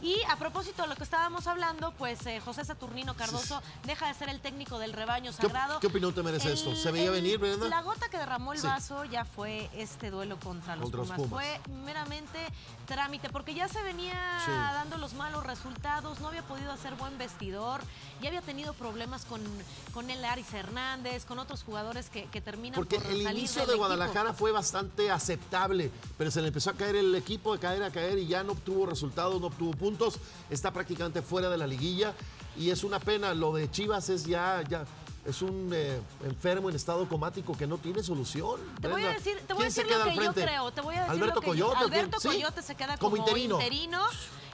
Y a propósito de lo que estábamos hablando, pues eh, José Saturnino Cardoso deja de ser el técnico del rebaño ¿Qué, sagrado. qué opinión te merece El- esto? ¿Se veía el- venir, Brenda? La gota que derramó el Sí. vaso ya fue este duelo contra los, Contra los Pumas. Fue meramente trámite, porque ya se venía Sí. dando los malos resultados, no había podido hacer buen vestidor, ya había tenido problemas con, con el Aris Hernández, con otros jugadores que, que terminan Porque por el salir inicio del de equipo. Guadalajara fue bastante aceptable, pero se le empezó a caer el equipo, a caer, a caer y ya no obtuvo resultados, no obtuvo puntos, está prácticamente fuera de la liguilla y es una pena. Lo de Chivas es ya, ya es un eh, enfermo en estado comático que no tiene solución. Te voy a decir, te voy a ¿Quién se decir lo que yo creo. Te voy a decir Alberto lo que Coyote. yo. Alberto Sí, Coyote se queda como, interino. interino.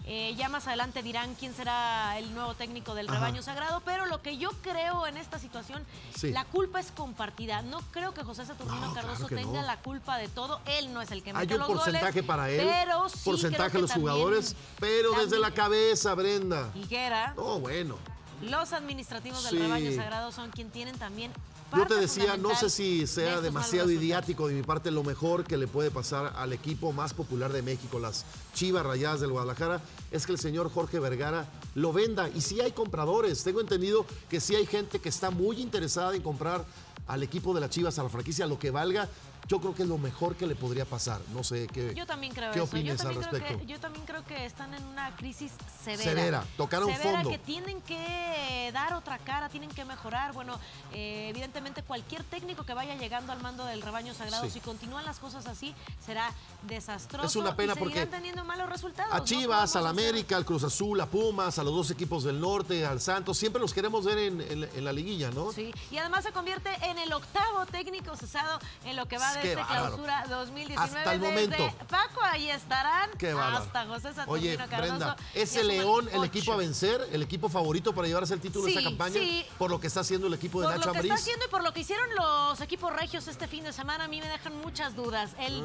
Eh, ya más adelante dirán quién será el nuevo técnico del Ajá. rebaño sagrado, pero lo que yo creo en esta situación, Sí. la culpa es compartida. No creo que José Saturnino No, Cardoso tenga no. la culpa de todo. Él no es el que Hay mete un los porcentaje goles, para él, pero sí porcentaje creo los también jugadores, pero desde la cabeza, Brenda. Higuera, No, bueno. Los administrativos del Sí. rebaño sagrado son quien tienen también Yo te decía, no sé si sea demasiado idiático de mi parte, lo mejor que le puede pasar al equipo más popular de México, las Chivas Rayadas del Guadalajara, es que el señor Jorge Vergara lo venda. Y sí hay compradores, tengo entendido que sí hay gente que está muy interesada en comprar al equipo de las Chivas, a la franquicia, lo que valga. Yo creo que es lo mejor que le podría pasar. No sé qué. Yo también creo ¿Qué eso. Yo al también, creo que, yo también creo que están en una crisis severa. Severa, tocaron Severa, fondo. que tienen que dar otra cara, tienen que mejorar. Bueno, eh, evidentemente cualquier técnico que vaya llegando al mando del rebaño sagrado, Sí. si continúan las cosas así, será desastroso. Es una pena y porque teniendo malos resultados. A No Chivas, podemos al América, al Cruz Azul, a Pumas, a los dos equipos del norte, al Santos, siempre los queremos ver en, en- en la liguilla, ¿no? Sí, y además se convierte en el octavo técnico cesado en lo que va de clausura 2019. Hasta el Desde momento. Paco, ahí estarán. Qué. Hasta José Oye, Cardoso. Brenda, ¿ese suman León el equipo a vencer, el equipo favorito para llevarse el título de Sí, esta campaña? sí. Por lo que está haciendo el equipo de Por Nacho lo que Ambriz. está haciendo y por lo que hicieron los equipos regios este fin de semana, a mí me dejan muchas dudas. El